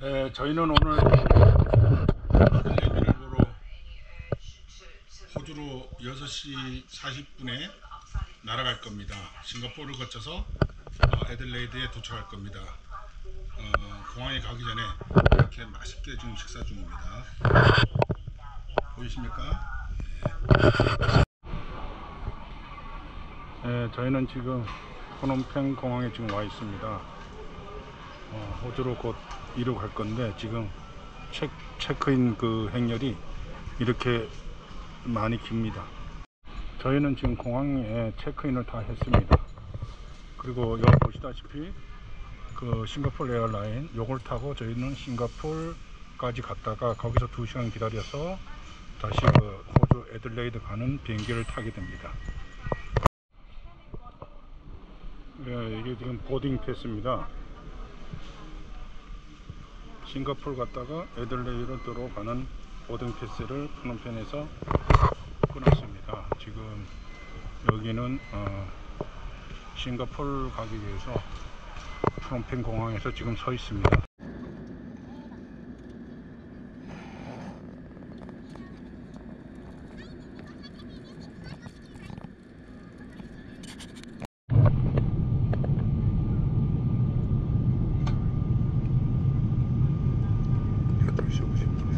에, 저희는 오늘 아들레이드를 보러 호주로 6시 40분에 날아갈 겁니다. 싱가포르를 거쳐서 어, 애들레이드에 도착할 겁니다. 어, 공항에 가기 전에 이렇게 맛있게 지금 식사 중입니다. 보이십니까? 네, 저희는 지금 포놈팽 공항에 지금 와 있습니다. 어, 호주로 곧 이륙할 건데 지금 체, 체크인 그 행렬이 이렇게 많이 깁니다. 저희는 지금 공항에 체크인을 다 했습니다. 그리고 여기 보시다시피 그 싱가포르 에어라인 요걸 타고 저희는 싱가포르까지 갔다가 거기서 2시간 기다려서 다시 그 호주 애들레이드 가는 비행기를 타게 됩니다. 네, 이게 지금 보딩 패스입니다. 싱가포르 갔다가 애들레이드로 가는 보딩 패스를 프놈펜에서 끊었습니다. 지금 여기는 어, 싱가포르 가기 위해서 프놈펜 공항에서 지금 서 있습니다. 여덟 시 50분에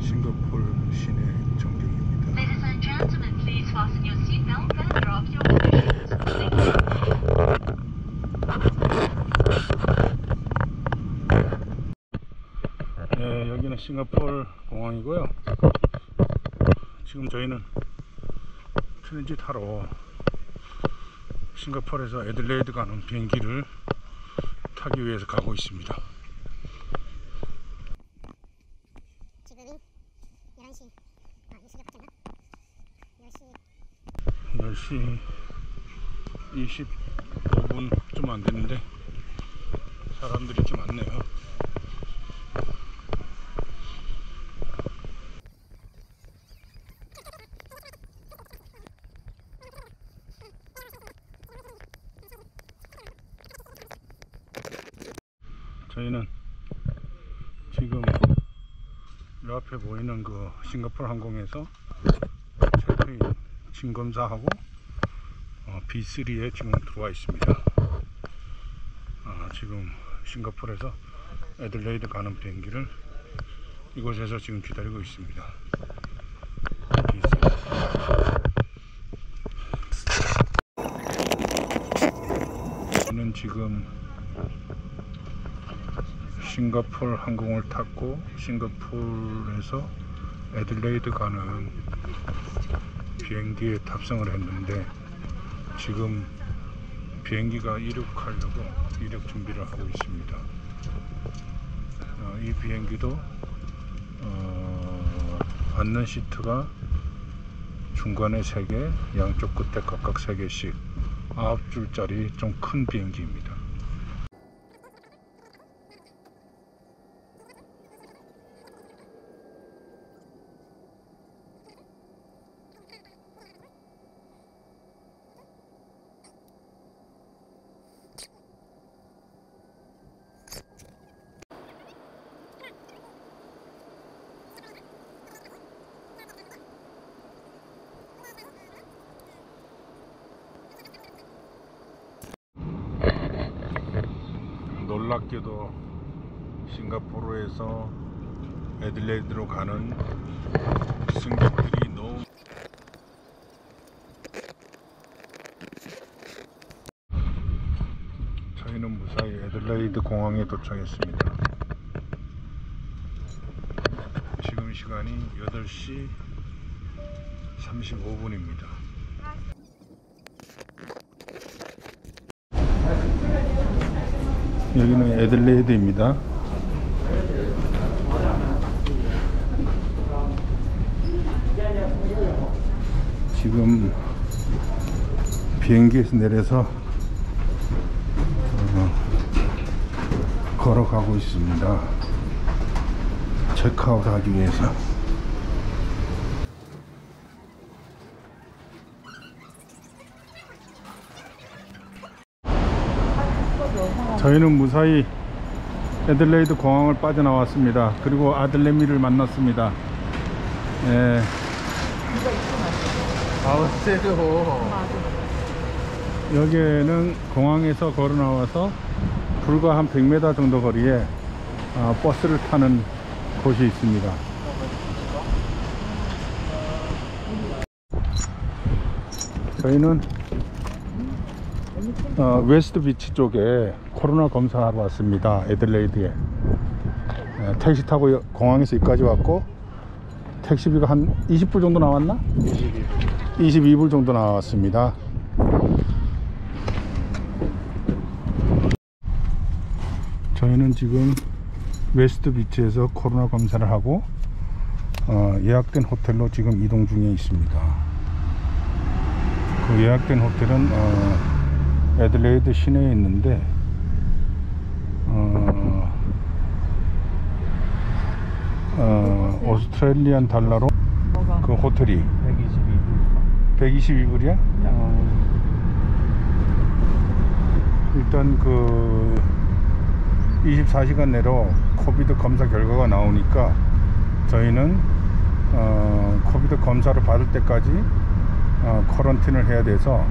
싱가포르 시내 전경입니다. Ladies and gentlemen, please fasten your seatbelt and drop your cushions. Thank you. 네, 여기는 싱가포르 공항이고요. 지금 저희는 트랜짓 하러 싱가포르에서 애들레이드 가는 비행기를 타기 위해서 가고 있습니다. 지금이 11시 아 10시 밖에나 10시 10시 25분 좀 안 됐는데 사람들이 좀 많네요. 저희는 지금 이 앞에 보이는 그 싱가포르 항공에서 체크인 진검사하고 어, B3에 지금 들어와 있습니다. 아, 지금 싱가포르에서 애들레이드 가는 비행기를 이곳에서 지금 기다리고 있습니다. B3. 저는 지금 싱가포르 항공을 탔고 싱가포르에서 애들레이드 가는 비행기에 탑승을 했는데 지금 비행기가 이륙하려고 이륙 준비를 하고 있습니다. 어, 이 비행기도 어, 앉는 시트가 중간에 3개, 양쪽 끝에 각각 3개씩 9줄짜리 좀 큰 비행기입니다. 놀랍게도 싱가포르에서 애들레이드로 가는 승객들이 너무 저희는 무사히 애들레이드 공항에 도착했습니다. 지금 시간이 8시 35분입니다. 여기는 애들레이드입니다. 지금 비행기에서 내려서 어, 걸어가고 있습니다. 체크아웃 하기 위해서. 저희는 무사히 애들레이드 공항을 빠져나왔습니다. 그리고 아들레미를 만났습니다. 예, 아우 세요. 여기에는 공항에서 걸어 나와서 불과 한 100m 정도 거리에 아, 버스를 타는 곳이 있습니다. 저희는 어, 웨스트 비치 쪽에 코로나 검사하러 왔습니다. 애들레이드에. 예, 택시 타고 여- 공항에서 여기까지 왔고 택시비가 한 20불 정도 나왔나? 22불 정도 나왔습니다. 저희는 지금 웨스트 비치에서 코로나 검사를 하고 어, 예약된 호텔로 지금 이동 중에 있습니다. 그 예약된 호텔은 어, 애들레이드 시내에 있는데 어, 어, 오스트레일리안 달러로? 그 호텔이 122불. 122불이야? 일단 그 24시간 내로 COVID 검사 결과가 나오니까 저희는 어, COVID 검사를 받을 때까지 어, quarantine을 해야 돼서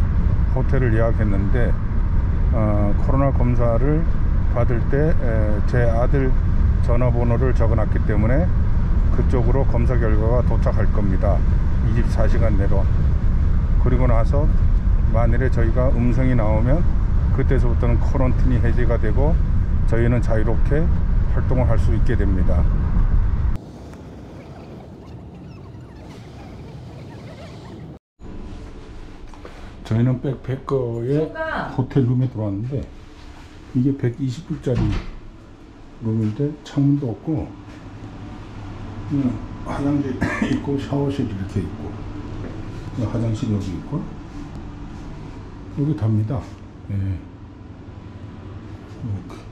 호텔을 예약했는데 어, 코로나 검사를 받을 때 제 아들 전화번호를 적어놨기 때문에 그쪽으로 검사 결과가 도착할 겁니다. 24시간 내로. 그리고 나서 만일에 저희가 음성이 나오면 그때서부터는 쿼런틴이 해제가 되고 저희는 자유롭게 활동을 할 수 있게 됩니다. 저희는 백패커의 호텔 룸에 들어왔는데 이게 120불짜리 룸인데 창문도 없고 화장실 있고 샤워실 이렇게 있고 화장실 여기 있고 여기 답니다. 예. 이렇게.